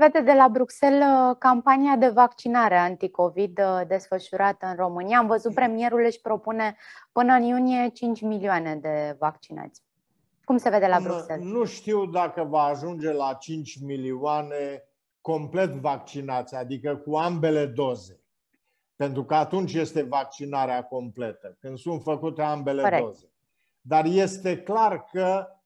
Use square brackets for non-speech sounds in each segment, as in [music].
vede de la Bruxelles uh, campania de vaccinare anticovid uh, desfășurată în România? Am văzut premierul își propune până în iunie 5 milioane de vaccinați. Cum se vede la Bruxelles? Nu știu dacă va ajunge la 5 milioane complet vaccinați, adică cu ambele doze. Pentru că atunci este vaccinarea completă, când sunt făcute ambele Corect. doze. Dar este clar că uh,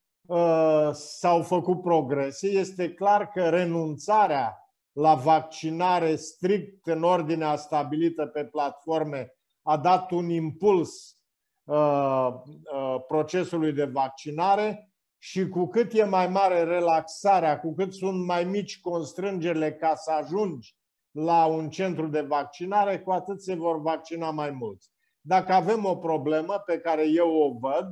s-au făcut progrese, este clar că renunțarea la vaccinare strict în ordinea stabilită pe platforme a dat un impuls uh, uh, procesului de vaccinare și cu cât e mai mare relaxarea, cu cât sunt mai mici constrângerile ca să ajungi la un centru de vaccinare, cu atât se vor vaccina mai mulți. Dacă avem o problemă pe care eu o văd,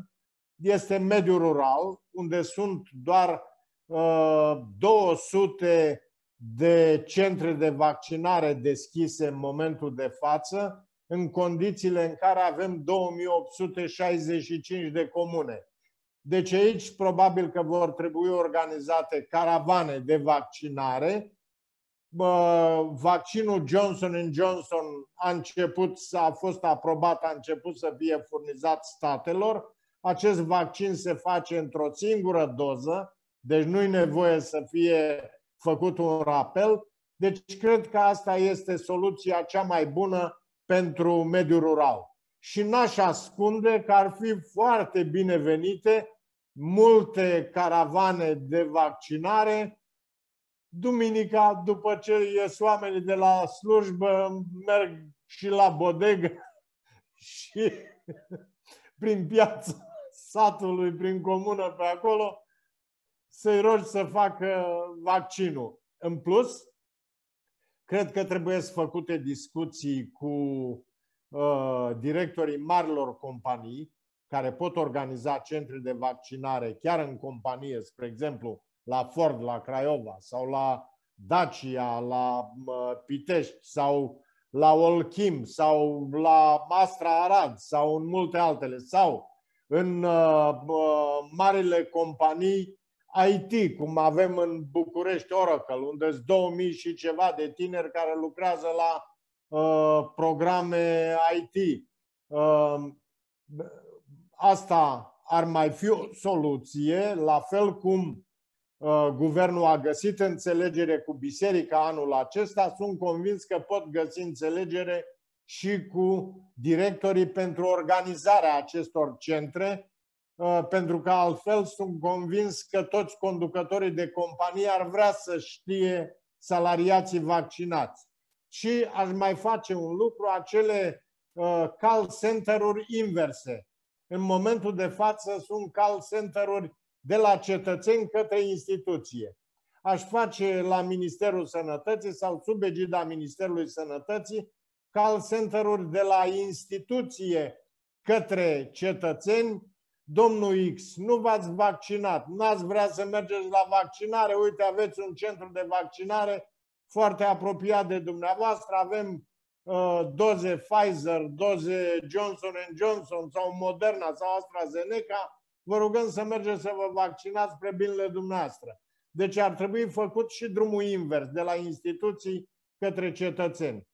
este mediul rural, unde sunt doar uh, 200 de centre de vaccinare deschise în momentul de față, în condițiile în care avem 2865 de comune. Deci aici probabil că vor trebui organizate caravane de vaccinare. Vaccinul Johnson Johnson a început, a fost aprobat, a început să fie furnizat statelor. Acest vaccin se face într-o singură doză, deci nu e nevoie să fie făcut un rapel. Deci cred că asta este soluția cea mai bună pentru mediul rural. Și n-aș ascunde că ar fi foarte binevenite multe caravane de vaccinare. Duminica, după ce ies oamenii de la slujbă, merg și la bodegă [laughs] și prin piața satului, prin comună pe acolo, să-i rogi să facă vaccinul. În plus, cred că trebuie să făcute discuții cu uh, directorii marilor companii, care pot organiza centre de vaccinare chiar în companie, spre exemplu, la Ford, la Craiova sau la Dacia, la Pitești sau la Olchim sau la Mastra Arad sau în multe altele sau în uh, marile companii IT, cum avem în București Oracle, unde sunt 2000 și ceva de tineri care lucrează la uh, programe IT. Uh, asta ar mai fi o soluție, la fel cum uh, guvernul a găsit înțelegere cu biserica anul acesta, sunt convins că pot găsi înțelegere și cu directorii pentru organizarea acestor centre, uh, pentru că altfel sunt convins că toți conducătorii de companie ar vrea să știe salariații vaccinați. Și aș mai face un lucru, acele uh, call center-uri inverse în momentul de față sunt call center-uri de la cetățeni către instituție. Aș face la Ministerul Sănătății sau sub egida Ministerului Sănătății call center-uri de la instituție către cetățeni. Domnul X, nu v-ați vaccinat, n-ați vrea să mergeți la vaccinare, uite, aveți un centru de vaccinare foarte apropiat de dumneavoastră, avem Uh, doze Pfizer, doze Johnson Johnson sau Moderna sau AstraZeneca, vă rugăm să mergeți să vă vaccinați spre binele dumneavoastră. Deci ar trebui făcut și drumul invers, de la instituții către cetățeni.